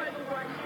are the ones